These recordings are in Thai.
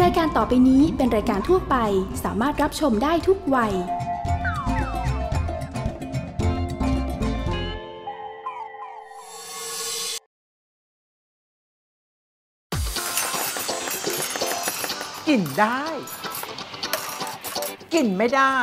รายการต่อไปนี้เป็นรายการทั่วไปสามารถรับชมได้ทุกวัย กินได้ กินไม่ได้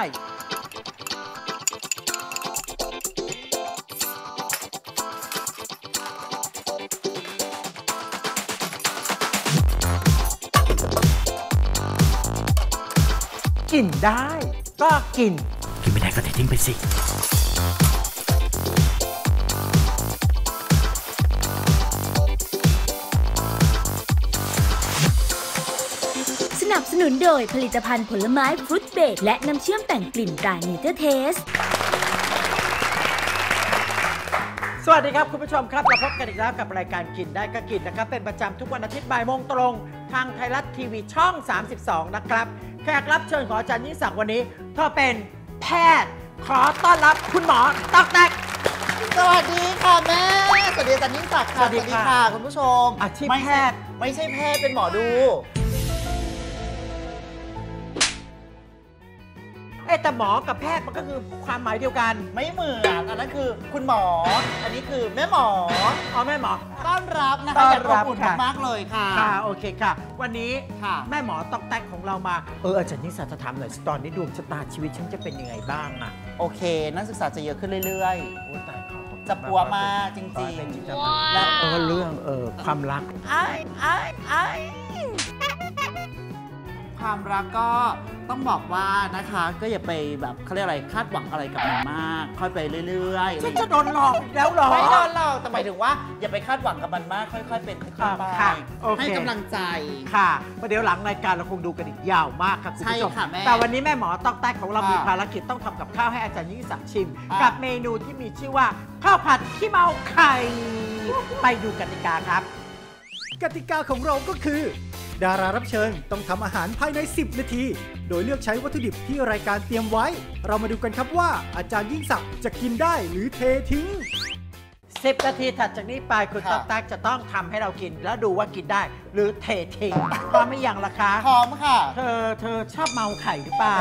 กินได้ ก็กิน กินไม่ได้ก็เททิ้งไปสิสนับสนุนโดยผลิตภัณฑ์ผลไม้ฟรุตเบรดและน้ำเชื่อมแต่งกลิ่นตราเนเจอร์เทส สวัสดีครับ คุณผู้ชมครับเราพบกันอีกแล้วกับรายการกินได้ก็กินนะครับ เป็นประจำทุกวันอาทิตย์บ่ายโมงตรง ทางไทยรัฐทีวีช่อง 32 นะครับ แขกรับเชิญของอาจารย์ยิ่งศักดิ์วันนี้เธอเป็นแพทย์ขอต้อนรับคุณหมอตอกแตก สวัสดีค่ะแม่ สวัสดีอาจารย์ยิ่งศักดิ์ค่ะสวัสดีค่ะ คุณผู้ชมอาชีพไม่แพใช่ทย์ ไม่ใช่แพทย์เป็นหมอดู เอ๊ะแต่หมอกับแพทย์มันก็คือความหมายเดียวกัน ไม่เหมือนอันนั้นคือคุณหมอ อันนี้คือแม่หมอ อ๋อแม่หมอ ต้อนรับนะต้คะอนอย่างรัอบบอุ่นค่ะ มากๆเลยค่ะ ค่ะโอเคค่ะ วันนี้ค่ะ แม่หมอตอกแตกของเรามา เอออาจารย์ยิ่งศักดิ์จะถามหน่อยสิตอนนี้ดวงชะตาชีวิตฉันจะเป็นยังไงบ้างอะโอเค นักศึกษาจะเยอะขึ้นเรื่อย โอ้ตายขอบคุณจะปัวมากจริงๆ ขอให้เป็นจริงจังและเออเรื่องเออความรัก ๆไอ้ไอ้ไอ้ ความรักก็ต้องบอกว่านะคะ ก็อย่าไปแบบเขาเรียกอะไรคาดหวังอะไรกับมันมาก ค่อยไปเรื่อยๆฉันจะโดนหลอกอีกแล้วเหรอ ไม่โดนหรอกแต่หมายถึงว่า อย่าไปคาดหวังกับมันมาก ค่อย ๆ เป็นค่อยๆไปค่ะโอเค ให้กำลังใจ ค่ะประเดี๋ยวหลังรายการเราคงดูกันอีกยาวมากครับคุณผู้ชมใช่ค่ะแม่แต่วันนี้แม่หมอตอกแตกของเราค่ะมีภารกิจต้องทำกับข้าวให้อาจารย์ยิ่งศักดิ์ชิม อะกับเมนูที่มีชื่อว่าข้าวผัดขี้เมาไข่ ไปดูกติกาครับ กติกาของเราก็คือ ดารารับเชิญต้องทำอาหารภายใน 10 นาที โดยเลือกใช้วัตถุดิบที่รายการเตรียมไว้ เรามาดูกันครับว่าอาจารย์ยิ่งศักดิ์จะกินได้หรือเททิ้ง 10 นาทีถัดจากนี้ไปคุณค่ะตอกแตกจะต้องทำให้เรากิน แล้วดูว่ากินได้หรือเททิ้งพร้อมไม่ยังล่ะคะพร้อมค่ะ เธอเธอชอบเมาไข่หรือเปล่า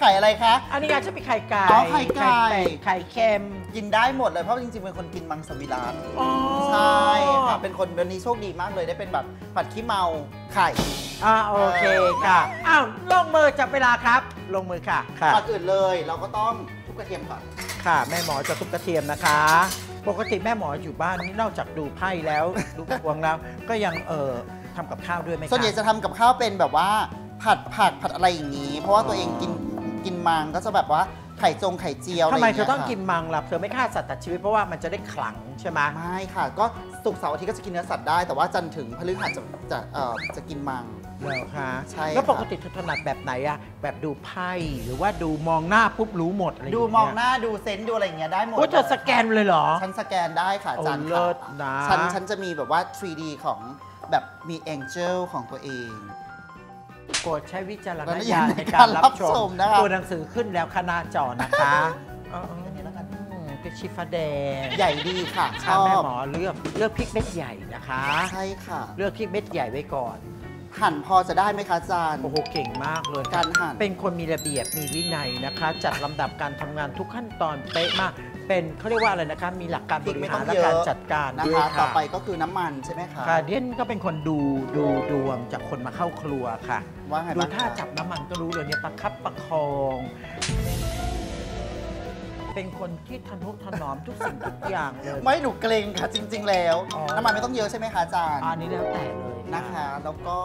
ไข่อะไรคะ อันนี้อาจจะมีไข่ไก่อ๋อไข่ไก่ เป็ดไข่เค็ม กินได้หมดเลยเพราะจริงๆ เป็นคนกินมังสวิรัตอ๋อใช่ค่ะเป็นคนวันนี้โชคดีมากเลยได้เป็นแบบผัดขี้เมาไข่อ่าโอเคค่ะ อ้าวลงมือจับเวลาครับ ลงมือค่ะค่ะก่อนอื่นเลยเราก็ต้องทุบกระเทียมก่อนค่ะ แม่หมอจะทุบกระเทียมนะคะ ปกติแม่หมออยู่บ้านนี่นอกจากดูไพ่แล้วดูดวงแล้ว ก็ยังเออทำกับข้าวด้วยไหมคะส่วนใหญ่จะทำกับข้าวเป็นแบบว่าผัดผักผัดอะไรอย่างนี้ เพราะว่าตัวเองกิน กินมังก็จะแบบว่าไข่จงไข่เจียวอะทำไรไมย่าเธอต้องค่ะกินมังล่ะเธอไม่ฆ่าสัตว์ตัดชีวิตเพราะว่ามันจะได้ขลังใช่ไหมไม่ค่ะ ก็สุกร์เสาร์อาทิตย์ก็จะกินเนื้อสัตว์ได้ แต่ว่าจันทร์ถึงพฤหัสจะจะเอ่อจะกินมังเหรอคะใช่แล้วค่ะปกติเธอถนัดแบบไหนอะแบบดูไพ่หรือว่าดูมองหน้าปุ๊บรู้หมดอะไรย่าดูเยมองหน้าดูเซนต์ดูอะไรอย่างเงี้ยได้หมดโอ้เธอสแกนเลยเหรอ ฉันสแกนได้ค่ะอาจารย์โอ้เลิศค่ะนะ ฉันฉันจะมีแบบว่า 3D ของแบบมี Angel ของตัวเอง โปรดใช้วิจารณและญาณในในกาการรรับรับชชมมนะครับตัวหนังสือขึ้นแล้วคณะจอนะคะเอออันนี้แล้วกันอืมเป็นชิฟาแดงใหญ่ดีค่ะชค่ะอแม่บหมอเลือกเลือกพริกเม็ดใหญ่นะคะใช่ค่ะ เลือกพริกเม็ดใหญ่ไว้ก่อน หั่นพอจะได้ไหมคะอาจารย์โอ้โหเก่งมากเลยการหั่นเป็นคนมีระเบียบมีวินัยนะคะ จัดลำดับการทำงานทุกขั้นตอนเป๊ะมาก เป็นเขาเรียกว่าอะไรนะคะมีหลักการพบริกริไม่หาต้อรงและเยอะการจัดการนะด้วยคะค่ะต่อไปก็คือน้ำมันใช่ไหมคะค่ะเดียนก็เป็นคนดูดูดวงจากคนมาเข้าครัวค่ะว่าไงดูบ้างท่าคะจับน้ำมันก็รู้เลยเนี่ยประคับประคอง เป็นคนที่ทนุถนอมทุกสิ่งทุกอย่างเลยไม่หนูเกรงค่ะจริง ๆ แล้วอ๋อน้ำมันไม่ต้องเยอะใช่ไหมคะอาจารย์อันนี้แล้วแต่เลยนะคะแล้วก็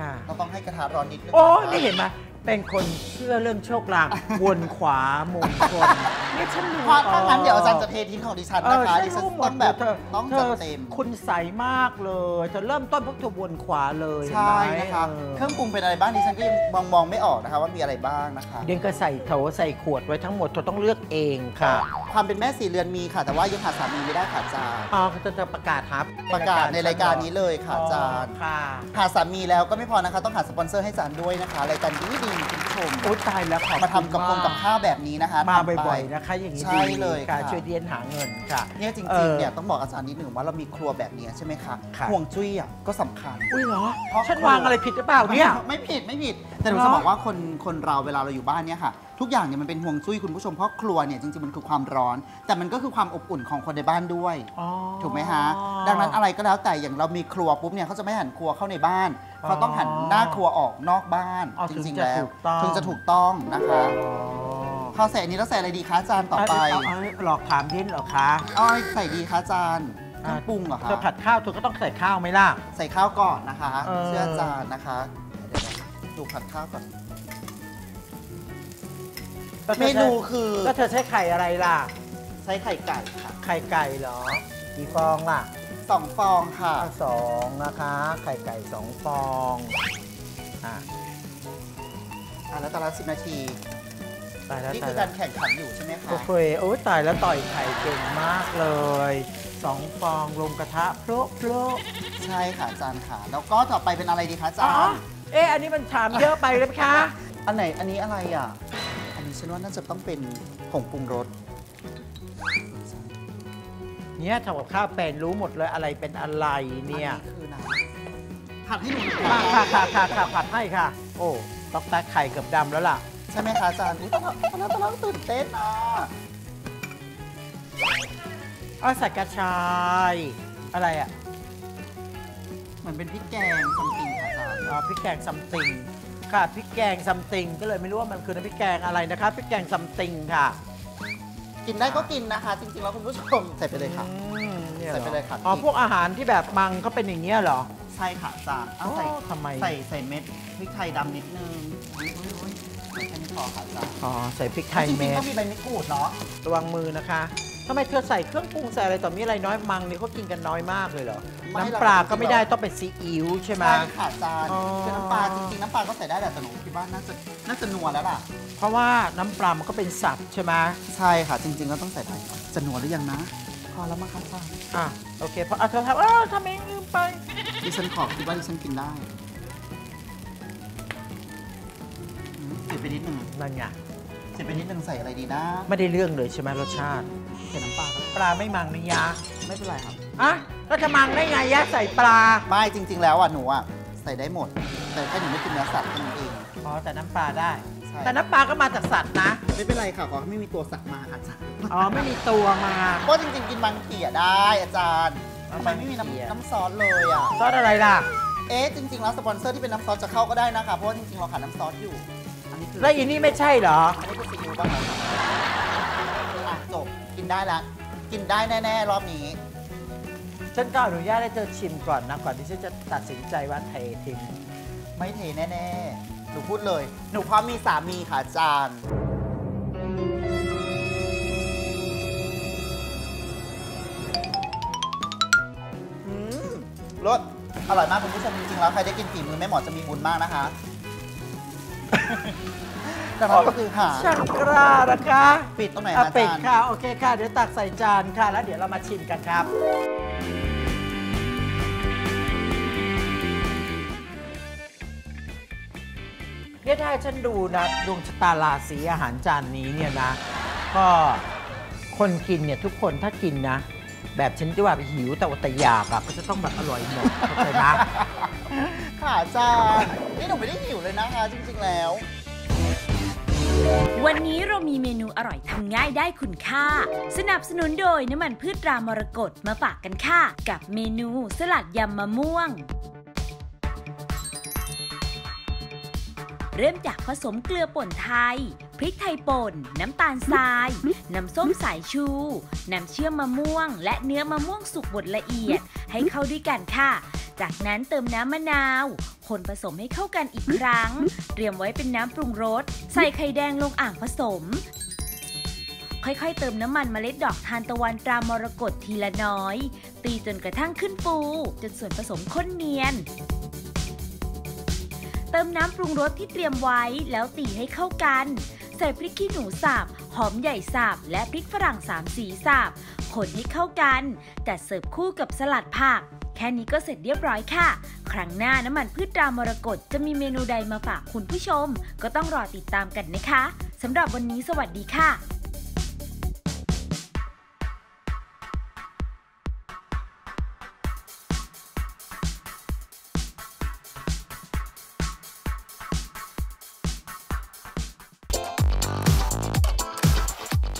อ่าเราต้องให้กระทะร้อนนิดนึงโอ้ะคะนี่เห็นไหมเป็นคนเชื่อเรื่องโชคลางวนขวามงคลเนี่ยฉันรู้เพราะถ้างั้นเดี๋ยวอาจารย์จะเททิ้งของดิฉันเออนะคะฉัดิฉันรู้หมต้ดองแบบเธอต้องเธจัดอเต็มคุณใสมากเลยเธอเริ่มต้นพวกเธอวนขวาเลยใช่เห็นไหมนะคะเออเครื่องปรุงเป็นอะไรบ้างดิฉันก็ยังมองมองไม่ออกนะคะว่ามีอะไรบ้างนะคะเดียนก็ใส่โถใส่ขวดไว้ทั้งหมดเธอต้องเลือกเองค่ะ ความเป็นแม่สี่เรือนมีค่ะ แต่ว่ายังหาสามีไม่ได้ค่ะอาจารย์อ๋อเธอจะประกาศครับประกาศในรายการนี้เลยค่ะอาจารย์ค่ะหาสามีแล้วก็ไม่พอนะคะ ต้องหาสปอนเซอร์ให้อาจารย์ด้วยนะคะรายการดีดีๆคุณผู้ชมโอ้ตายแล้วขอบมาทำกับคุคณงกับข้าวแบบนี้นะคะมาทำไปบ่อยๆนะคะนะคะอย่างนี้ใช่ดีเลยค่ะค่ะ ช่วยเดียนหาเงินค่ะ เนี่ยจเอริงอๆเนี่ยต้องบอกอาจารย์นิดหนึ่งว่าเรามีครัวแบบนี้ใช่ไหมคะค่ะ ห่วงจุ้ยอะก็สำคัญ อุ้ยเหรอเพราะ ฉันวางอะไรผิดหรือเปล่าเนี่ย ไม่ผิดไม่ผิด แต่หนูเหรอจะบอกว่าคนคนเราเวลาเราอยู่บ้านเนี่ยค่ะ ทุกอย่างเนี่ยมันเป็นห่วงจุ้ยคุณผู้ชมเพราะครัวเนี่ยจริงๆมันคือความร้อน แต่มันก็คือความอบอุ่นของคนในบ้านด้วย อ๋อ ถูกไหมฮะ ดังนั้นอะไรก็แล้วแต่อย่างเรามีครัวปุ๊บเนี่ยเขาจะไม่หันครัวเข้าในบ้านเขาต้องหันหน้าครัวออกนอกบ้าน อ๋อจถึงริงจะๆแล้วถูกต้อง ถึงจะถูกต้องนะคะ อ๋อ พอใส่อันนี้แล้วใส่อะไรดีคะอาจารย์ต่อไปเอาเอาเอาหลอกถามดิ้นเหรอคะเอาอะไรใส่ดีคะอาจารย์เครื่องปรุงเหรอคะ เธอผัดข้าวเธอก็ต้องใส่ข้าวไหมล่ะ ใส่ข้าวก่อนนะคะเออ เชื่ออาจารย์นะคะเดี๋ยวๆดูผัดข้าวก่อน เมนูคือแล้วเธอใช้ไข่อะไรล่ะ ใช้ไข่ไก่ค่ะไข่ไก่เหรอ กี่ฟองล่ะสองฟองค่ะอะสองนะคะ ไข่ไก่สองฟอง อะอะแล้วแต่ละสิบนาที ตายแล้วนี่ตาคืยอแล้กาวรแข่งขันอยู่ใช่ไหมคะโอเคโอ้ยตายแล้วต่อยไข่เก่งมากเลยสองฟองลงกระทะโพละโพละใช่ค่ะอาจารย์ค่ะ แล้วก็ต่อไปเป็นอะไรดีคะอาจาอ๋อรย์เอ๊ะอันนี้มันชามเยอะไปเลยไหมคะอันไหนอันนี้อะไรอะ อันนี้ฉันว่าน่าจะต้องเป็นผงปรุงรสเนี่ยทำกับข้าวเป็นรู้หมดเลยอะไรเป็นอะไรเนี่ยอัคือน้ำผัดให้หนูหน่อยค่ะค่ะค่ะค่ะค่ะผัดให้ค่ะ โอ้ต๊อกแตกไข่เกือบดำแล้วล่ะใช่ไหมคะอาจารย์อุ๊ยตอนนั้นตอนนั้นตอนนั้นตื่นเต้นอะเอาใส่กระชาย อะไรอะ เหมือนเป็นพริกแกงซัมติงค่ะอาจารย์อ๋อพริกแกงซัมติงค่ะพริกแกงซัมติงก็เลยไม่รู้ว่ามันคือน้ำพริกแกงอะไรนะคะพริกแกงซัมติงค่ะกินได้ก็กินนะคะ จริงๆแล้วคุณผู้ชมใส่ไปเลยค่ะอืมนี่หรอใส่ไปเลยค่ะอ๋อพวกอาหารที่แบบมังเขาเป็นอย่างเงี้ยเหรอใช่ค่ะอาจารย์เอาใส่โอ้ทำไมใส่ใส่เม็ดพริกไทยดำนิดนึงอุ๊ยอุ๊ยอุ๊ย แค่นี้พอค่ะอาจารย์อ๋อใส่พริกไทยจริเม็งๆดก็มีใบมะกรูดเนาะระวังมือนะคะทำไมเธอใส่เครื่องปรุงใส่อะไรต่อมีอะไรน้อยมังนี่เขากินกันน้อยมากเลยเหรอไม่น้ำปลาก็ไม่ได้ต้องเป็นซีอิ๊วใช่ไหม ใช่ค่ะอาจารย์อ๋อ คือน้ำปลาจริงๆน้ำปลาก็ใส่ได้แหละแต่หนูคิดว่าน่าจะน่าจะนัวแล้วล่ะ เพราะว่าน้ำปลามันก็เป็นสัตว์ใช่ไหมใช่ค่ะ จริงๆก็ต้องใส่ได้จะนัวหรือยังนะ พอแล้วมั้งคะอาจารย์อะโอเคเพราะอะเธอทำเออทำเองลืมไปดิฉันขอคิดว่าดิฉันกินได้ ไปนิดนึงนั่นไงเสียไปนิดนึงใส่อะไรดีนะ ไม่ได้เรื่องเลยใช่ไหมรสชาติ ใส่น้ำปลาก็ได้ปลาไม่มังนี่ยะไม่เป็นไรครับ อะแล้วจะมังได้ไงยะใส่ปลาไม่จริง ๆ แล้วอะหนูอะใส่ได้หมด แต่แค่หนูไม่กินเนื้อสัตว์แค่นั้นเอง อ๋อแต่น้ำปลาได้ ใช่ แต่น้ำปลาก็มาจากสัตว์นะ ไม่เป็นไรค่ะขอให้ไม่มีตัวสัตว์มาค่ะอาจารย์อ๋อไม่มีตัวมาเพราะจริง ๆ กินบางเขียได้อาจารย์ทำไมไม่มีบางเขีย น้ำน้ำซอสเลยอะ ซอสอะไรล่ะ เอ๊ะจริงๆแล้วสปอนเซอร์ที่เป็นน้ำซอสจะเข้าก็ได้นะคะ เพราะว่าจริงๆเราขาดน้ำซอสอยู่อั นนี้คือแล้วอีนี่ไม่ใช่เหรอ อันนี้คือซีอิ๊วป่ะคะอะจบกินได้ละ กินได้แน่ ๆ รอบนี้ ฉันก็อนุญาตให้เธอชิมก่อนนะก่อนที่ฉันจะตัดสินใจว่าเททิ้งไม่เทแน่ ๆ หนูพูดเลย หนูพร้อมมีสามีค่ะอาจารย์อืมรสอร่อยมากคุณผู้ชมจริงๆแล้วใครได้กินฝีมือแม่หมอจะมีบุญมากนะคะ แต่มันก็คือหาช่างกล้านะคะปิดตรงไหนอะคะอาปิดจารย์ ค่ะ โอเคค่ะ เดี๋ยวตักใส่จานค่ะ แล้วเดี๋ยวเรามาชิมกันครับ เนี่ยถ้าให้ฉันดูนะดวงชะตาราศีอาหารจานนี้เนี่ยนะ ก็คนกินเนี่ยทุกคนถ้ากินนะ แบบฉันที่ว่าหิวแต่ว่าแต่อยากอะก็จะต้องแบบอร่อยหมดเข้าใจไหม ค่ะอาจารย์นี่หนูไม่ได้หิวเลยนะคะจริงๆแล้ว วันนี้เรามีเมนูอร่อยทำง่ายได้คุณค่า สนับสนุนโดยน้ำมันพืชรามรกตมาฝากกันค่ะ กับเมนูสลัดยำมะม่วง เริ่มจากผสมเกลือป่นไทย พริกไทยป่น น้ำตาลทราย น้ำส้มสายชู น้ำเชื่อมมะม่วง และเนื้อมะม่วงสุกบดละเอียด ให้เข้าด้วยกันค่ะ จากนั้นเติมน้ำมะนาว คนผสมให้เข้ากันอีกครั้ง เตรียมไว้เป็นน้ำปรุงรส ใส่ไข่แดงลงอ่างผสมค่อยๆ เติมน้ำมันเมล็ดดอกทานตะวันตรามรกตทีละน้อย ตีจนกระทั่งขึ้นฟู จนส่วนผสมข้นเนียน ติมน้ำปรุงรสที่เตรียมไว้แล้วตีให้เข้ากัน ใส่พริกขี้หนูสับ หอมใหญ่สับ และพริกฝรั่งสามสีสับ คนให้เข้ากัน จัดเสิร์ฟคู่กับสลัดผัก แค่นี้ก็เสร็จเรียบร้อยค่ะ ครั้งหน้าน้ำมันพืชตรามรกตจะมีเมนูใดมาฝากคุณผู้ชม ก็ต้องรอติดตามกันนะคะสำหรับวันนี้สวัสดีค่ะ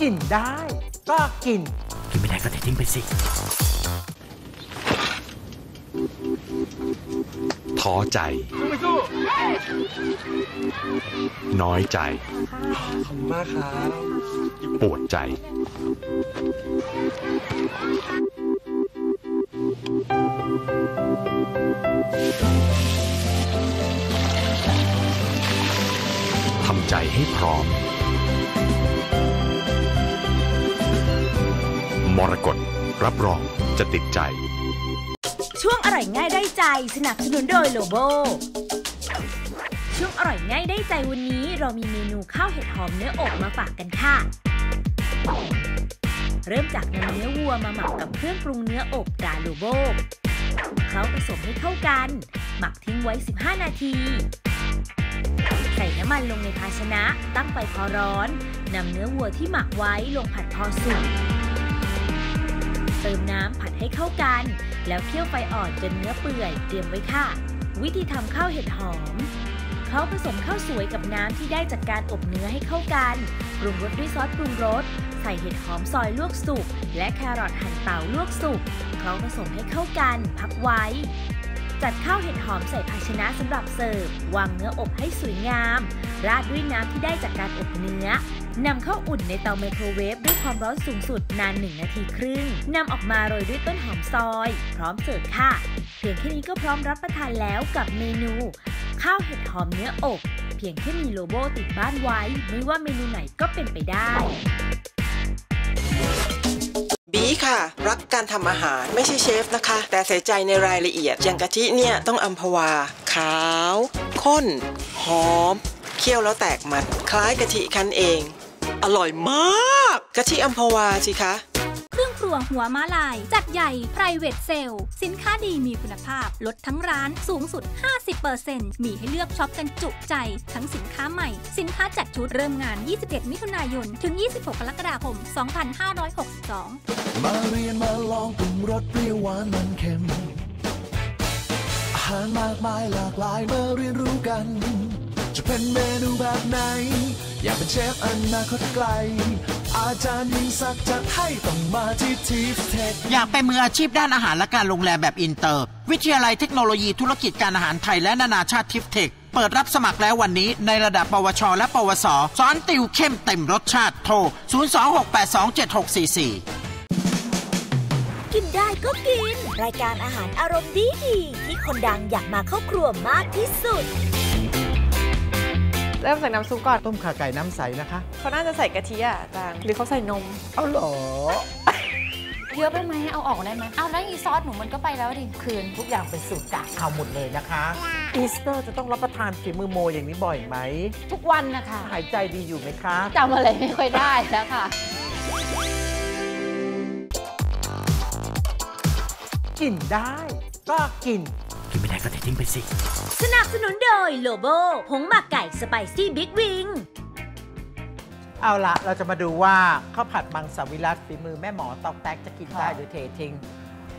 กินได้ ก็กิน กินไม่ได้ก็เททิ้งไปสิ ท้อใจ น้อยใจมากครับปวดใจ ทำใจให้พร้อม มรกตรับรองจะติดใจ ช่วงอร่อยง่ายได้ใจสนับสนุนโดยโลโบ ช่วงอร่อยง่ายได้ใจวันนี้ เรามีเมนูข้าวเห็ดหอมเนื้ออบมาฝากกันค่ะ เริ่มจากนำเนื้อวัวมาหมักกับเครื่องปรุงเนื้ออบดาโลโบเคล้าผสมให้เข้ากัน หมักทิ้งไว้ 15 นาทีใส่น้ำมันลงในภาชนะ ตั้งไฟพอร้อน นำเนื้อวัวที่หมักไว้ลงผัดพอสุก เติมน้ำผัดให้เข้ากัน แล้วเคี่ยวไฟอ่อนจนเนื้อเปื่อยเตรียมไว้ค่ะ วิธีทำข้าวเห็ดหอมเขาผสมข้าวสวยกับน้ำที่ได้จากการอบเนื้อให้เข้ากันปรุงรสด้วยซอสปรุงรส ใส่เห็ดหอมซอยลวกสุก และแครอทหั่นเตาลวกสุกเขาผสมให้เข้ากันพักไว้ จัดข้าวเห็ดหอมใส่ภาชนะสำหรับเสิร์ฟ วางเนื้ออบให้สวยงาม ราดด้วยน้ำที่ได้จากการอบเนื้อ นำเข้าอุ่นในเตาไมโครเวฟด้วยความร้อนสูงสุดนาน 1 นาทีครึ่งนำออกมาโรยด้วยต้นหอมซอย พร้อมเสิร์ฟค่ะ เพียงแค่นี้ก็พร้อมรับประทานแล้วกับเมนู ข้าวเห็ดหอมเนื้ออบเพียงแค่มีโลโบติดบ้านไว้ ไม่ว่าเมนูไหนก็เป็นไปได้บีค่ะ รักการทำอาหารไม่ใช่เชฟนะคะ แต่ใส่ใจในรายละเอียด อย่างกะทิเนี่ยต้องอัมพวา ขาว ข้น หอม เคี่ยวแล้วแตกมัน คล้ายกะทิคั้นเอง อร่อยมาก กะทิอัมพวาสิคะเครื่องครัวหัวม้าลาย จัดใหญ่ private sale สินค้าดีมีคุณภาพ ลดทั้งร้านสูงสุด 50%มีให้เลือกช็อปกันจุใจ ทั้งสินค้าใหม่ สินค้าจัดชุดเริ่มงาน 27 มิถุนายน ถึง 26 กรกฎาคม 2562 มาเรียนมาลองปรุงรสเปรี้ยวหวานมันเค็ม อาหารมากมายหลากหลายมาเรียนรู้กัน จะเป็นเมนูแบบไหน อยากเป็นเชฟอนาคตไกล อาจารย์ยิ่งศักดิ์จัดให้ต้องมาที่ทีฟเทคอยากเป็นมืออาชีพด้านอาหารและการโรงแรมแบบอินเตอร์ วิทยาลัยเทคโนโลยีธุรกิจการอาหารไทยและนานาชาติทิฟเทคเปิดรับสมัครแล้ววันนี้ในระดับปวช และปวส สอนติวเข้มเต็มรสชาติโทร 026827644กินได้ก็กิน รายการอาหารอารมณ์ดีดีๆที่คนดังอยากมาเข้าครัวมากที่สุด เริ่มจากน้ำซุปก่อนต้มข่าไก่น้ำใสนะคะเขาน่าจะใส่กะทิอะอาจารย์หรือเขาใส่นม เอาเหรอ เยอะไปไหมเอาออกได้ไหมเอาแล้วอีซอสหนูมันก็ไปแล้วดิคืน ทุกอย่างเป็นสูตรกะเอาหมดเลยนะคะอีสเตอร์จะต้องรับประทานฝีมือโมอย่างนี้บ่อยไหม ทุกวันนะคะหายใจดีอยู่ไหมคะจำอะไรไม่ค่อยได้แล้วค่ะกินได้ ก็กิน กินไม่ได้ก็เททิ้งไปสิ สนับสนุนโดยโลโบผงหมักไก่ spicy big wing เอาละเราจะมาดูว่าข้าวผัดมังสวิรัติฝีมือแม่หมอต๊อกแต๊กจะกินได้หรือเททิ้ง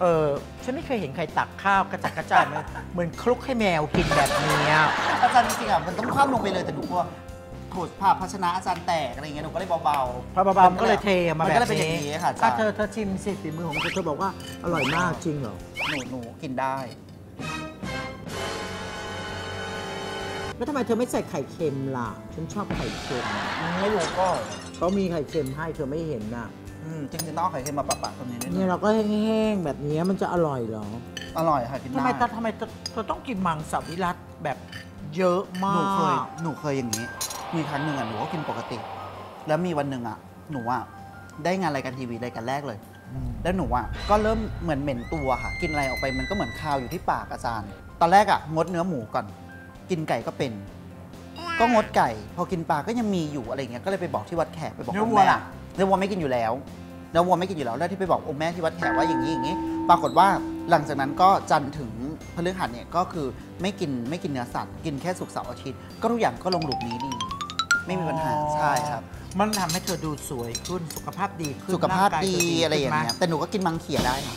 เออฉันไม่เคยเห็นใครตักข้าวกระจัดกระจายเหมือนเหมือนคลุกให้แมวกินแบบเนี้ยอาจารย์จริงๆอะมันต้องคว่ำลงไปเลยแต่หนูกลัวโถดผ่าภาชนะอาจารย์แตกอะไรเงี้ยหนูก็เลยเบาๆพอเบาๆมันก็เลยเทมามันแบบก็เลยเป็นอย่างนี้นี้ค่ะอาจาถ้ารย์เธอเธอชิมสิฝีมือของเธอเธอบอกว่าอร่อยมากจริงเหรอ หนูหนูกินได้ แล้วทำไมเธอไม่ใส่ไข่เค็มล่ะ ฉันชอบไข่เค็มไม่รู้ก็เขามีไข่เค็มให้เธอไม่เห็นน่ะอืมจริงๆต้องเอาไข่เค็มมาปะๆตรงนี้นิดนึเนี่ยงเราก็แห้งๆแบบนี้มันจะอร่อยเหรออร่อยค่ะกินทำไมได้ทำไมเธอเธอต้องกินมังสวิรัตแบบเยอะมาหนูเคยก หนูเคยอย่างนี้ มีครั้งหนึ่งอะหนูก็กินปกติ แล้วมีวันหนึ่งอะหนูอะได้งานรายการทีวีรายการแรกเลย แล้วหนูอะก็เริ่มเหมือนเหม็นตัวค่ะ กินอะไรออกไปมันก็เหมือนคาวอยู่ที่ปากอาจารย์ ตอนแรกอะงดเนื้อหมูก่อน กินไก่ก็เป็น ก็งดไก่ พอกินปลาก็ยังมีอยู่อะไรเงี้ยก็เลยไปบอกที่วัดแขกไปบอกเนื้อองค์วัวแม่ล่ะเนื้อวัวไม่กินอยู่แล้วเนื้อวัวไม่กินอยู่แล้วแล้วที่ไปบอกองค์แม่ที่วัดแขกว่าอย่างนี้อย่างนี้ ปรากฏว่าหลังจากนั้นก็จันทร์ถึงพฤหัสเนี่ยก็คือไม่กินไม่กินเนื้อสัตว์กินแค่ศุกร์เสาร์อาทิตย์ก็ทุกอย่างก็ลงหลุมนี้ดีไม่มีปัญหาใช่ครับมันทำให้เธอดูสวยขึ้นสุขภาพดีขึ้นสุขภาพร่งกยดีเธอะไรอย่างเงี้ยขึ้นหมแต่หนูก็กินมังเขียได้ค่ะ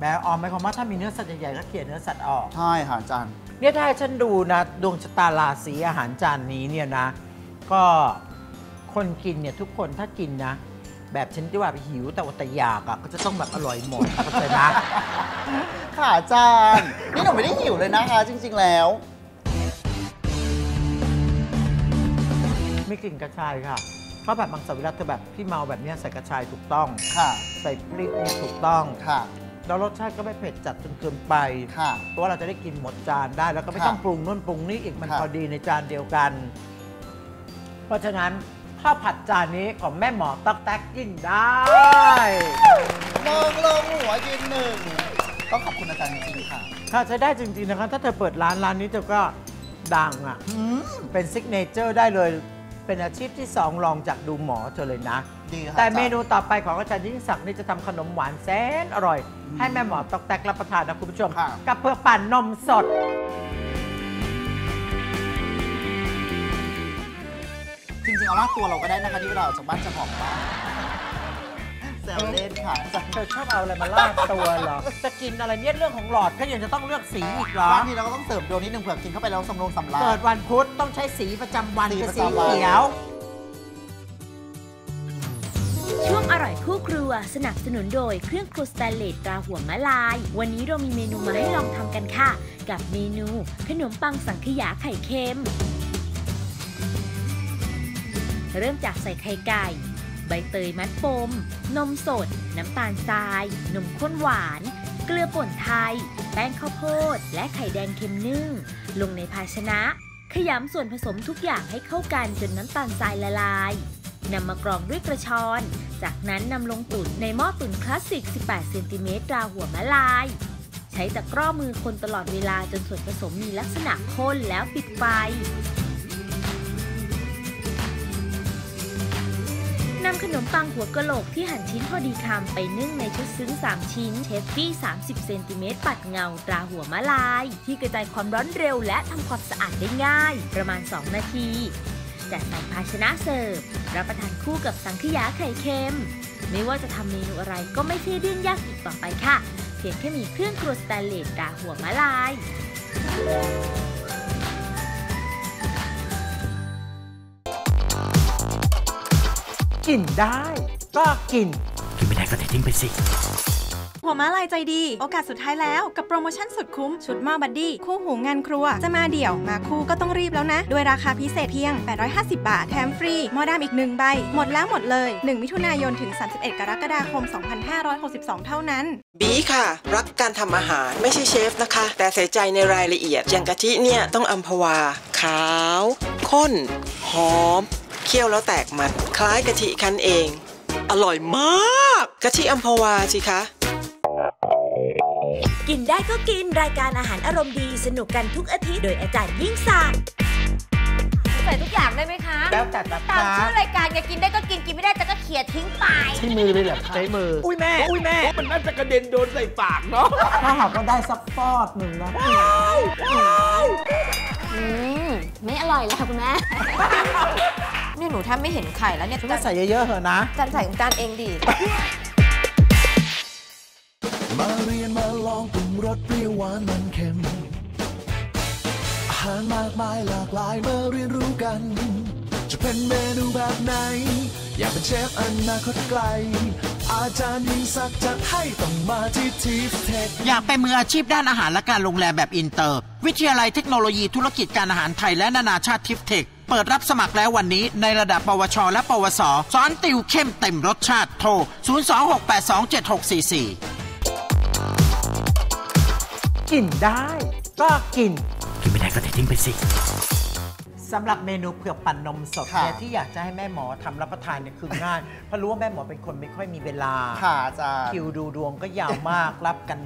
แม้ออมหมายความว่าถ้ามีเนื้อสัตว์ใหญ่ๆก็เขี่ยเนื้อสัตว์ออก ใช่ค่ะอาจารย์ เนี่ยถ้าให้ฉันดูนะดวงชะตาราศีอาหารจานนี้เนี่ยนะ ก็คนกินเนี่ยทุกคนถ้ากินนะ แบบฉันที่ว่าหิวแต่ว่าแต่อยากอะก็จะต้องแบบอร่อยหมดเข้าใจไหมค่ะอาจารย์ นี่หนูไม่ได้หิวเลยนะคะ จริง ๆ แล้ว ไม่กลิ่นกระชายค่ะเพราะแบบบางสวิรัตเธอแบบพี่เมาแบบเนี้ยใส่กระชายถูกต้อง ค่ะ ใส่พริกเนี่ยถูกต้อง ค่ะ แล้วรสชาติก็ไม่เผ็ดจัดจนเกินไป ค่ะ เพราะว่าเราจะได้กินหมดจานได้ แล้วก็ไม่ค่ะต้องปรุงนู่นปรุงนี่อีกมันค่ะ พอดีในจานเดียวกัน เพราะฉะนั้นข้าวผัดจานนี้ของแม่หมอต๊อกแต๊กกินได้ลงลงหัวยืนหนึ่งต้องขอบคุณอาจารย์จริงๆค่ะ ค่ะใช้ได้จริง ๆ นะคะ ถ้าเธอเปิดร้านร้านนี้เธอก็ดังอะอืมเป็น signature ได้เลย เป็นอาชีพที่สองรองจากดูหมอเธอเลยนะ ดีค่ะแต่อาจารย์เมนูต่อไปของอาจารย์ยิ่งศักดิ์นี่จะทำขนมหวานแสนอร่อย ให้แม่หมอตอกแตกรับประทานนะคุณผู้ชมค่ะกับเพื่อปั่นนมสด จริงๆ เอาลากตัวเราก็ได้นะคะที่เวลาออกจากบ้านจะหอมบ้างแซวเล่นค่ะเธอชอบเอาอะไรมาลาดตัวเหรอจะกินอะไรเนี่ยเรื่องของหลอดก็ยังจะต้องเลือกสีอีกเหรอบางทีเราก็ต้องเสริมดวงนิดนึงเผื่อกินเข้าไปแล้วสำรงสำราญเกิดวันพุธต้องใช้สีประจำวันสีคือประสีจำวันเขียว อร่อยคู่ครัว สนับสนุนโดยเครื่องครัวสแตนเลสตราหัวมะลาย วันนี้เรามีเมนูมาให้ลองทำกันค่ะ กับเมนู ขนมปังสังขยาไข่เค็ม เริ่มจากใส่ไข่ไก่ ใบเตยมัดปม นมสด น้ำตาลทราย นมข้นหวาน เกลือป่นไทย แป้งข้าวโพด และไข่แดงเค็มนึ่ง ลงในภาชนะ ขยำส่วนผสมทุกอย่างให้เข้ากันจนน้ำตาลทรายละลาย นำมากรองด้วยกระชอน จากนั้นนำลงตุ๋นในหม้อตุ๋นคลาสสิก 18 เซนติเมตรราหัวมะลาย ใช้ตะกร้อมือคนตลอดเวลาจนส่วนผสมมีลักษณะข้นแล้วปิดไฟนำขนมปังหัวกะโหลกที่หั่นชิ้นพอดีคำไปนึ่งในชุดซึ้ง 3 ชิ้น เชฟฟี่ 30 เซนติเมตรปัดเงา ตราหัวมะลาย ที่กระจายความร้อนเร็วและทำความสะอาดได้ง่าย ประมาณ 2 นาที จัดใส่ภาชนะเสิร์ฟรับประทานคู่กับสังขยาไข่เค็ม ไม่ว่าจะทำเมนูอะไรก็ไม่ใช่เรื่องยากอีกต่อไปค่ะ เพียงแค่มีเครื่องครัวสแตนเลสตราหัวม้าลาย กินได้ ก็กิน กินไม่ได้ก็เททิ้งไปสิ หัวม้าลายใจดี โอกาสสุดท้ายแล้วกับโปรโมชั่นสุดคุ้ม ชุดหม้อ buddy คู่หูงานครัว จะมาเดี่ยวมาคู่ก็ต้องรีบแล้วนะ ด้วยราคาพิเศษเพียง 850 บาท แถมฟรีหม้อดามอีก1ใบ หมดแล้วหมดเลย 1 มิถุนายนถึง 31 กรกฎาคม 2562 เท่านั้น บีค่ะ รักการทำอาหารไม่ใช่เชฟนะคะ แต่ใส่ใจในรายละเอียดอย่างกะทิเนี่ยต้องอัมพวา ขาว ข้น หอม เคี่ยวแล้วแตกมัน คล้ายกะทิคั้นเอง อร่อยมาก กะทิอัมพวาสิคะ กินได้ก็กินรายการอาหารอารมณ์ดีสนุกกันทุกอาทิตย์โดยอาจารย์ยิ่งศักดิ์ใส่ทุกอย่างได้ไหมคะแล้วแต่นะตามคะชื่อรายการไงกินได้ก็กินกินไม่ได้แต่ก็เขี่ยทิ้งไปใช้มือเลยเหรอใช้มือ อุ้ยแม่ อุ้ยแม่มันน่าจะกระเด็นโดนใส่ปากเนาะถ้าหากว่าได้สักฟอดหนึ่งนะอืมไม่อร่อยแล้วค่ะคุณแม่เนี่ยหนูแทบไม่เห็นไข่แล้วเนี่ยฉันว่าใส่เยอะๆเถอะนะจานใส่ของจานเองดิมาเรียนมาลองป รสเปรี้ยวหวานมันเค็ม อาหารมากมายหลากหลายมาเรียนรู้กัน จะเป็นเมนูแบบไหน อยากเป็นเชฟอนาคตไกล อาจารย์ยิ่งศักดิ์จัดให้ต้องมาที่ทีฟเทค อยากเป็นมืออาชีพด้านอาหารและการโรงแรมแบบอินเตอร์ วิทยาลัยเทคโนโลยีธุรกิจการอาหารไทยและนานาชาติทิฟเทคเปิดรับสมัครแล้ววันนี้ในระดับปวช และปวส สอนติวเข้มเต็มรสชาติโทร 026827644 กินได้ ก็กิน กินไม่ได้ก็เททิ้งไปสิสำหรับเมนูเผือกปั่นนมสดค่ะ เนี่ยที่อยากจะให้แม่หมอทำรับประทานเนี่ยคือง่ายเพราะรู้ว่าแม่หมอเป็นคนไม่ค่อยมีเวลา ค่ะอาจารย์ คิวดูดวงก็ยาวมาก รับกัน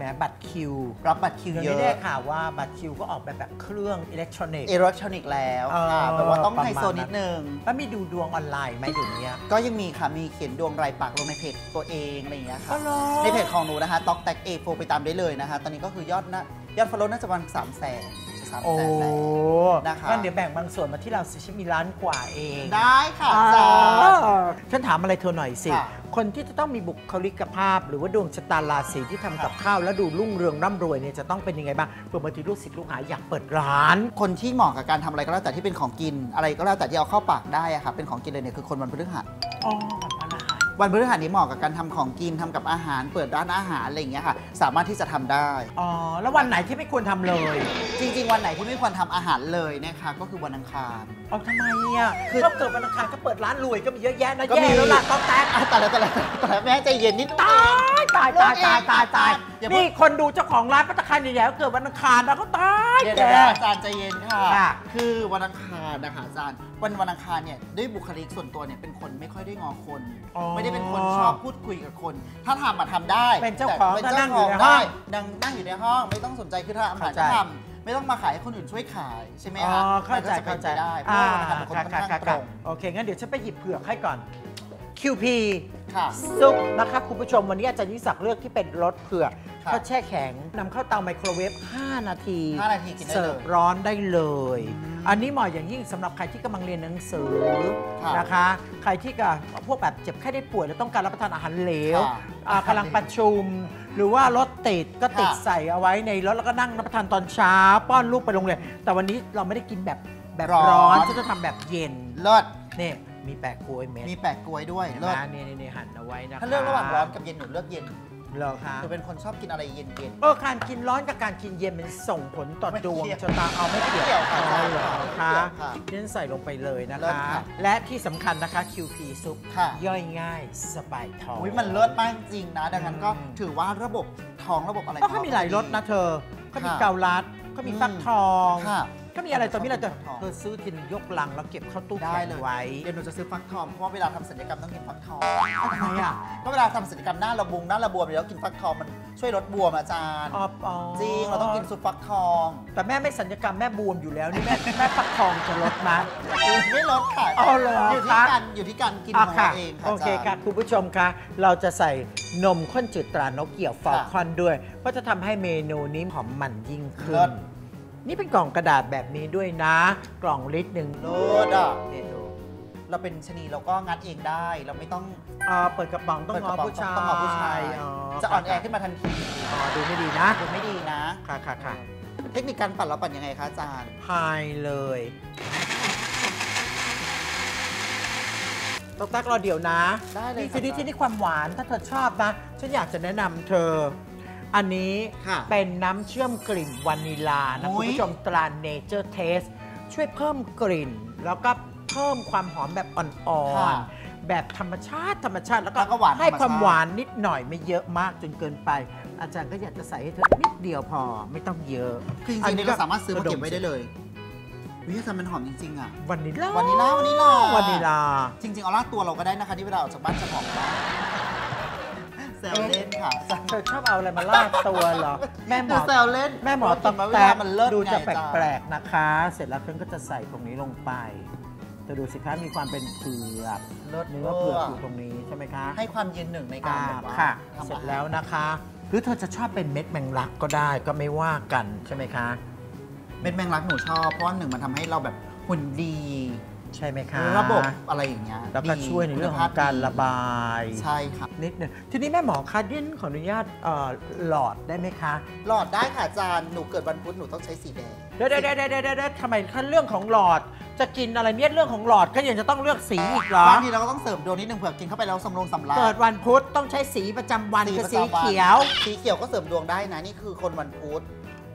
แหมบัตรคิว รับบัตรคิวเดี๋ยวเยนี้อะได้ข่าวว่าบัตรคิวก็ออกแบบแบบเครื่องอิเล็กทรอนิกส์ อิเล็กทรอนิกส์แล้วเออค่ะแต่ว่าต้องประมาณไฮโซนิดนึง แล้วมีดูดวงออนไลน์ไหมเดี๋ยวนี้ก็ยังมีค่ะ มีเขียนดวงรายปักษ์ลงในเพจตัวเองอะไรอย่างเงี้ยค่ะอ๋อเหรอในเพจของหนูนะคะต๊อกแต๊ก A4ไปตามได้เลยนะคะ ตอนนี้ก็คือยอดนะยอดฟอลโล่น่าจะประมาณสามแสน สามโอ้แสนแล้วนะคะ งั้นเดี๋ยวแบ่งบางส่วนมาที่เราสิฉันมีร้านกว่าเองได้ค่ะอาจารอ่าย์ฉันถามอะไรเธอหน่อยสิ ค่ะ คนที่จะต้องมีบุคลิกภาพ หรือว่าดวงชะตาราศีที่ทำกับข้าว แล้วดูรุ่งเรืองร่ำรวยเนี่ยจะต้องเป็นยังไงบ้างเผื่อบางทีลูกศิษย์ลูกหาอยากเปิดร้าน คนที่เหมาะกับการทำอะไรก็แล้วแต่ที่เป็นของกิน อะไรก็แล้วแต่ที่เอาเข้าปากได้อะค่ะเป็นของกินเลยเนี่ยคือคนวันพฤหัส อ๋อวันพฤหัส วันพฤหัสนี้เหมาะกับการทำของกินทำกับอาหาร เปิดร้านอาหารอะไรอย่างเงี้ยค่ะ สามารถที่จะทำได้ อ๋อ แล้ววันไหนที่ไม่ควรทำเลย จริง ๆ วันไหนที่ไม่ควรทำอาหารเลยนะคะก็คือวันอังคารเอาทำไมอะคือถ้าเกิดวันอังคารก็เปิดร้านรวยก็มีเยอะแยะนะก็มีแย่แล้วล่ะต้องแตกอะแต่ละแต่ละแต่ละแม่ใจเย็นนิดนึงตายตายตายตายตายตาย อย่าเพิ่ง นี่คนดูเจ้าของร้านพัตตาคารใหญ่ๆก็เกิดวันอังคารนะก็ตายเดี๋ยวแก เดี๋ยวอาจารย์ใจเย็นค่ะ ค่ะ คือวันอังคารนะคะอาจารย์ วันวันอังคารเนี่ยด้วยบุคลิกส่วนตัวเนี่ยเป็นคนไม่ค่อยได้งอคน อ๋อไม่ได้เป็นคนชอบพูดคุยกับคน ถ้าทำมาทำได้เป็นเจ้าของแต่เป็นก็นั่เจ้างอยู่ของในห้ได้องนั่งนั่งอยู่ในห้องไม่ต้องสนใจคือถ้าอาหารเข้าใจจะทำไม่ต้องมาขายให้คนอื่นช่วยขายใช่ไหมอ๋อคะเข้าใจมันก็ะป็เข้านใจไปได้เพราะอ่าว่าวันอังคารเป็นคนค่อนข้างตรง โอเคงั้นเดี๋ยวฉันไปหยิบเผือกให้ก่อน QP ค่ะ ซุปนะครับคุณผู้ชมวันนี้อาจารย์ยิ่งศักดิ์เลือกที่เป็นรสเผือกครับเขาแช่แข็งนำเข้าเตาไมโครเวฟ 5 นาที5นาทีกินได้เลย เสิร์ฟร้อนได้เลย อันนี้เหมาะอย่างยิ่งสำหรับใครที่กำลังเรียนหนังสือครับนะคะ ใครที่กับพวกแบบเจ็บไข้ได้ป่วยแล้วต้องการรับประทานอาหารเหลวค่ะอ่ากำลังประชุม หรือว่ารถติดก็ติดค่ะ ใส่เอาไว้ในรถแล้วก็นั่งรับประทานตอนเช้า ป้อนลูกไปโรงเรียนแต่วันนี้เราไม่ได้กินแบบแบบร้อนร้อนจะจะทำแบบเย็น เลิศ นี่ มีแปะกล้วยเม็ดมีแปะกล้วยด้วยเห็นเลิไหมศนี่นี่นี่หั่นเอาไว้นะคะถ้าเลือกระหว่างร้อนกับเย็นหนูเลือกเย็นเหรอคะหนูเป็นคนชอบกินอะไรเย็นเย็นๆเออการกินร้อนกับการกินเย็นมันส่งผลต่อไม่ดวงเกี่ยวชะตาเอาไม่เกี่ยวไม่เกี่ยวค่ะอ๋อเหรอไม่คะเกี่ยวค่ะเน้นใส่ลงไปเลยนะเลิศคะค่ะและที่สำคัญนะคะ QP ซุปค่ะย่อยง่ายสบายท้องอุ้ยมันเลิศมากจริงนะ ดังนั้นก็อืมถือว่าระบบท้องระบบอะไรก็เขามีหลายรสนะเธอเขามีค่ะเกาลัดเขามีฟักทอง ค่ะก็มีอะไรต่อมีอะไรต่อฟักทองเธอซื้อกินยกลังแล้วเก็บเข้าตู้ได้แข็งเลยไว้ เดี๋ยวหนูจะซื้อฟักทองเพราะว่าเวลาทำศัลยกรรมต้องกินฟักทองทำไมอะ ก็เวลาทำศัลยกรรมหน้าระบุงหน้าระบวมแล้วกินฟักทองมันช่วยลดบวมอาจารย์อ๋ออ๋อ จริงเราต้องกินซุปฟักทองแต่แม่ไม่สัญญกรรมแม่บวมอยู่แล้วนี่แม่ แม่ฟักทองจะลดนะไม่ลดค่ะอ๋อเหรออยู่ที่คะการอยู่ที่การกินอะของค่ะเราเองค่ะโอเคอาจารย์ค่ะคุณผู้ชมคะเราจะใส่นมข้นจืดตรานกเกี่ยวฟอลคอนด้วย ก็จะทำให้เมนูนี้หอมมันยิ่งขึ้เลิน ศ นี่เป็นกล่องกระดาษแบบนี้ด้วยนะ กล่องลิตรหนึ่งเลิศอะเนี่ยดูเราเป็นชะนีเราก็งัดเองได้ เราไม่ต้องอ่าเปิดกระป๋องต้องเปิดงกอระป๋องผู้ชายต้องงอผู้ชายอ๋อจะอ่อนแอขึ้นมาทันทีอ๋อดูไม่ดีนะดูไม่ดีนะค่ะค่ะค่ะเทคนิคการปั่นเราปั่นยังไงคะอาจารย์พายเลยตกตักรอเดี๋ยวนะได้เลยนี่ค่ะทีนี้ที่นี่ความหวานถ้าเธอชอบนะ ฉันอยากจะแนะนำเธอ อันนี้ค่ะเป็นน้ำเชื่อมกลิ่นวานิลานะอุ๊คุณยผู้ชมตราเนเจอร์เทสช่วยเพิ่มกลิ่น แล้วก็เพิ่มความหอมแบบอ่อนๆแบบธรรมชาติธรรมชาติแล้วก็แล้วก็หวานให้ธรรมชาติความหวานนิดหน่อยไม่เยอะมากจนเกินไป อาจารย์ก็อยากจะใส่ให้เธอนิดเดียวพอไม่ต้องเยอะคือจริงๆนี่เราสามารถซื้อมาเก็บไว้ได้เลยวิอาจารย์มันหอมจริงๆอะวานิลาวานิลาวานิลาวานิลา จริงๆเอาลาดตัวเราก็ได้นะคะที่เวลาออกจากบ้านจะหอมมาก แซวเล่นค่ะอาจารย์เธอชอบเอาอะไรมาลาดตัวเหรอ แม่หมอแซวเล่น แม่หมอเพราะตว่าอกเวแตลากมันเลิศดูจะไงแจ๊ะปลกๆนะคะ เสร็จแล้วเพิ่งก็จะใส่ตรงนี้ลงไปจะดูสิคะมีความเป็นเผือกเลิศเนื้อเผือกอยู่ตรงนี้ใช่ไหมคะ ให้ความยืนหนึ่งในการอ่าแบบว่าค่ะทำอาหารเสร็จแล้วนะคะหรือเธอจะชอบเป็นเม็ดแมงลักก็ได้ก็ไม่ว่ากันใช่ไหมคะ เม็ดแมงลักหนูชอบเพราะว่าหนึ่งมันทำให้เราแบบหุ่นดี ใช่ไหมคะระบบอะไรอย่างเงี้ยแล้วก็ดีช่วยในเรื่องขคุอณงภพการดีระบายใช่ค่ะนิดนึงทีนี้แม่หมอคะเดียนขออนุญาตเอ่อหลอดได้ไหมคะ หลอดได้ค่ะอาจารย์หนูเกิดวันพุธหนูต้องใช้สีแดงเดี๋ยวเดี๋ยวเดี๋ยวเดี๋ยวเดี๋ยวทำไมขั้นเรื่องของหลอด จะกินอะไรเนี่ยเรื่องของหลอดก็ยังจะต้องเลือกสีอีกเหรอบางทีเราก็ต้องเสริมดวงนิดนึงเผื่อกินเข้าไปแล้วสำรงสำราญเกิดวันพุธต้องใช้สีประจำวันคือสีประจำนเขียว สีเขียวก็เสริมดวงได้นะนี่คือคนวันพุธ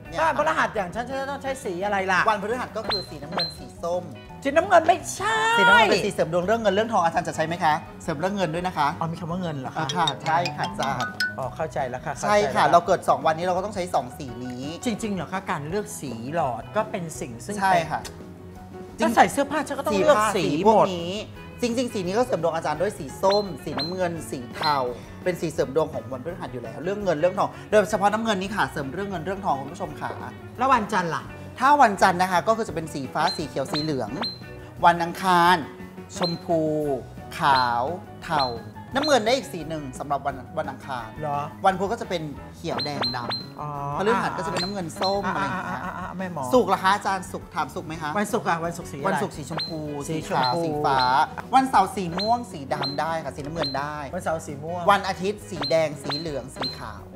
เนี่ยถ้าพฤหัสอย่างฉันฉันจะต้องใช้สีอะไรล่ะ วันพฤหัสก็คือสีน้ำเงินสีส้ม สีน้ำเงินไม่ใช่ สีน้ำเงินเป็นสีเสริมดวงเรื่องเงินเรื่องทองอาจารย์จะใช้ไหมคะ เสริมเรื่องเงินด้วยนะคะอ๋อมีคำว่าเงินเหรอคะค่ะใช่ค่ะอาจารย์อ๋อเข้าใจแล้วค่ะเข้าใช่จค่ะแล้วเราเกิด 2 วันนี้เราก็ต้องใช้ 2 สีนี้ จริงๆเหรอคะการเลือกสีหลอดก็เป็นสิ่งซึ่งใช่เป็นค่ะจะใส่เสื้อผ้าฉันก็ต้องเลือกผ้าสีพวหมกดนี้จริงๆ สีนี้ก็เสริมดวงอาจารย์ด้วยสีส้ม สีน้ำเงิน สีเทา เป็นสีเสริมดวงของวันพฤหัสอยู่แล้ว เรื่องเงินเรื่องทองโดยเฉพาะน้ำเงินนี่ค่ะเสริมเรื่องเงินเรื่องทองคุณผู้ชมค่ะแล้ววันจันทร์ล่ะ ถ้าวันจันทร์นะคะ ก็คือจะเป็นสีฟ้าสีเขียวสีเหลือง วันอังคาร ชมพู ขาว เทาน้ำเงินได้อีกสีหนึ่งสำหรับวันวันอังคาร เหรอวันพุธก็จะเป็นเขียวแดงดอ๋อำพฤหัสก็จะเป็นน้ำเงินส้มอะไรอย่างเงี้ยอ่าอ่าอ่าอ่าแม่หมอสุกร์ล่ะคะอาจารย์สุกร์ถามสุกร์ไหมคะ วันศุกร์อะวันศุกร์สีอะไร วันศุกร์สีชมพู สีสีชมขาว พู สีฟ้า วันเสาร์สีม่วง สีดำได้ค่ะ สีน้ำเงินได้ วันเสาร์สีม่วงวันอาทิตย์สีแดง สีเหลือง สีขาวอ๋อ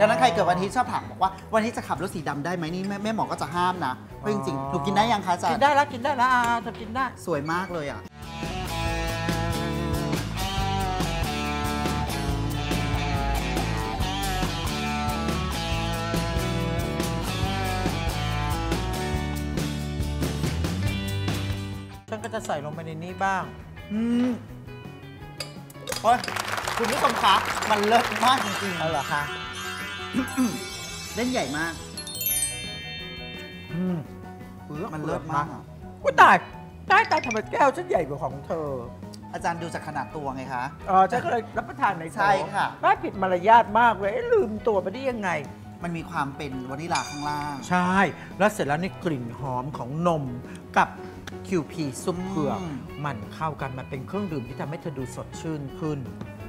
ดังนั้นใครเกิดวันที่ชอบถามบอกว่าวันที่จะขับรถสีดำได้ไหมนี่แม่แม่หมอก็จะห้ามนะเพราะจริงๆหนูกกินได้ยังคะจ๊ะกินได้แล้วกินได้แล้วอ่ากินได้ สวยมากเลยอะ ฉันก็จะใส่ลงไปในนี้บ้าง อืมโอ้ยคุณผู้ชมคะมันเลิศมากจริงๆเอาเหรอคะ เล่นใหญ่มากอืมมันเลิศมากอะอุ้ยตายตายตายทำไมแก้วฉันใหญ่กว่าของเธอ อาจารย์ดูจากขนาดตัวไงคะอ๋อฉันก็เลยรับประทานในโต๊ใช่ค่ะไม่ผิดมารยาทมากเลยเอ๊ะลืมตัวไปได้ยังไง มันมีความเป็นวานิลาข้างล่าง ใช่ แล้วเสร็จแล้วนี่กลิ่นหอมของนมกับคิวพีซุปเผือกอืมมันเข้ากันมันเป็นเครื่องดื่มที่ทำให้เธอดูสดชื่นขึ้น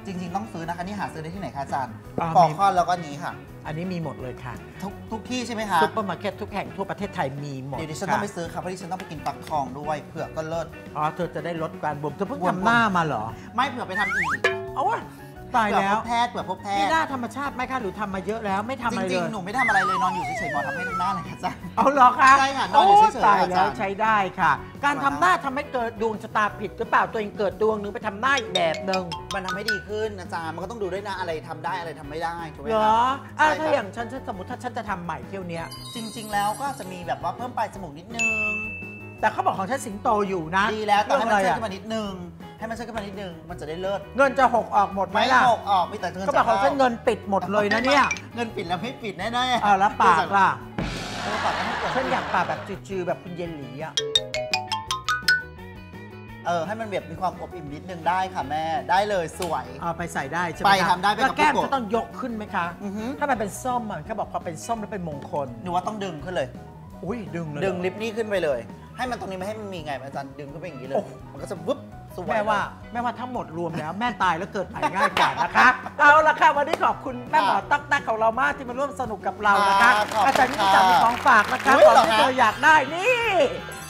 จริง ๆ ต้องซื้อนะคะนี่หาซื้อได้ที่ไหนคะอาจารย์อ่าปอมีคอนแล้วก็อันนี้ค่ะ อันนี้มีหมดเลยค่ะทุกทุกที่ใช่ไหมคะ ซุปเปอร์มาร์เก็ตทุกแห่งทั่วประเทศไทยมีหมดเดี๋ยวดิฉันค่ะต้องไปซื้อค่ะเพราะดิฉันต้องไปกินปักทองด้วยเผือกก็เลิศ อ๋อเธอจะได้ลดการบวมเธอเพิ่งบวม ทำหน้ามาเหรอ ไม่เผื่อไปทำอีก เอาวะ ตายเผื่อแล้พวบแพทย์เผื่อพบแพนี่ทย์ หน้าธรรมชาติไหมคะหรือทำมาเยอะแล้วไม่ทำจอะไรเลริงยๆหนูไม่ทำอะไรเลยนอนอยู่เฉยๆหมอทำให้ทั้งหน้าเลยค่ะอาจารย์ เอาเหรอคะใช่ค่ะนอนอยู่เฉยๆโตายอาแล้จาวรย์ ใช้ได้ค่ะ การสวยทำนะหน้าทำให้เกิดดวงชะตาผิดหรือเปล่าตัวเองเกิดดวงหนึงไปทำหน้าอีกแบบหนึ่งมันทำให้ดีขึ้นอาจารย์มันก็ต้องดูด้วยนะอะไรทำได้อะไรทำไม่ได้ถูกไหมเหรคะออะใช่ถ้าค่ะอย่างฉันฉันสมมติถ้าฉันจะทำใหม่เที่ยวเนี้ย จริง ๆ แล้วก็อาจจะมีแบบว่าเพิ่มปลายจมูกนิดนึง แต่เขาบอกของฉันสิงโตอยู่นะดีแล้วแต่ให้มันเรื่เชิองดอะไรขึ้นอะมานิดนึง ให้มันเชิดขึ้นมานิดนึงมันจะได้เลิศเงินจะหกออกหมดไหมไม่ล่ะหกออกมีแต่เงินเขาบอกของฉันเงินปิดหมดเลยนะเนี่ยเงินปิดแล้วไม่ปิดแน่ๆเออแล้วปากล่ะเออปากก็ไม่เปิดฉันอยากปากแบบจืดๆแบบคุณเยนหลีอะเออให้มันแบบมีความอบอิ่มนิดนึงได้ค่ะแม่ได้เลยสวย เอาไปใส่ได้ใช่ไหมไปคะทำได้ไปกับแล้วแก้มผู้กดจะต้องยกขึ้นไหมคะ อือฮึถ้ามันเป็นส้มอะเขาบอกพอเป็นส้มแล้วเป็นมงคล หนูว่าต้องดึงขึ้นเลย อุ้ยดึงเลยดึงเหรอลิปนี่ขึ้นไปเลย ให้มันตรงนี้ไม่ให้มันมีไงอาจารย์ดึงขึ้นไปอย่างนี้เลย โอ้ มันก็จะวึบ สวยแม่ว่าแม่ว่าทั้งหมดรวมแล้ว แม่ตายแล้วเกิดใหม่ง่ายกว่านะคะ เอาละค่ะวันนี้ขอบคุณแม่หมอตั๊กตั๊กของเรามากที่มาร่วมสนุกกับเรานะคะขอบคุณอาจารย์ยิ่งศักดิ์มีของฝากนะคะอุ๊ยก่อนเหรอที่คะเธออยากได้นี่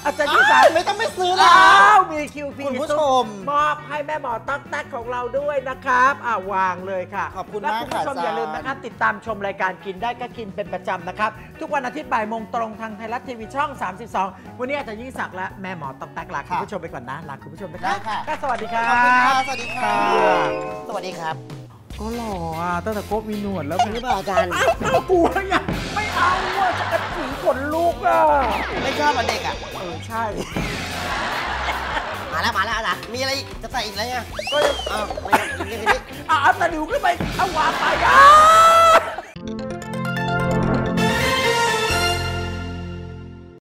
อาจารย์ยิ่งศักดิ์อ้าวไม่ต้องไปซื้อแล้วอ้าวมีคิวพีคุณผู้ชมมอบให้แม่หมอตั๊กตั๊กของเราด้วยนะครับอ่าวางเลยค่ะขอบคุณและมากคุณผู้ชมค่ะอาจารย์ อย่าลืมนะคะติดตามชมรายการกินได้ก็กินเป็นประจำนะครับ ทุกวันอาทิตย์บ่ายโมงตรงทางไทยรัฐทีวีช่อง 32 วันนี้อาจารย์ยิ่งศักดิ์และแม่หมอตั๊กตั๊กลาคุณผู้ชมไปก่อนนะลาคุณผู้ชมนะคะได้ค่ะ ก็สวัสดีครับขอบคุณค่ะสวัสดีค่ะ สวัสดีครับก็หล่ออะตั้งแต่โกบมีหนวดแล้วจริงหรือเปล่าอาจารย์ อ้าวอ้าวกลัวยังไม่เอาอะจะกระสี ขนลุกอะ ไม่ชอบอะเด็กอะ เออ ใช่ มาแล้วมาแล้วอาจารย์มีอะไรอีกจะใส่อีกอะไรอะก็ยังอ้าวไม่ไม่ไม่ไม่อะเอาตะหลิวขึ้นไปเอาวางไปอ้าว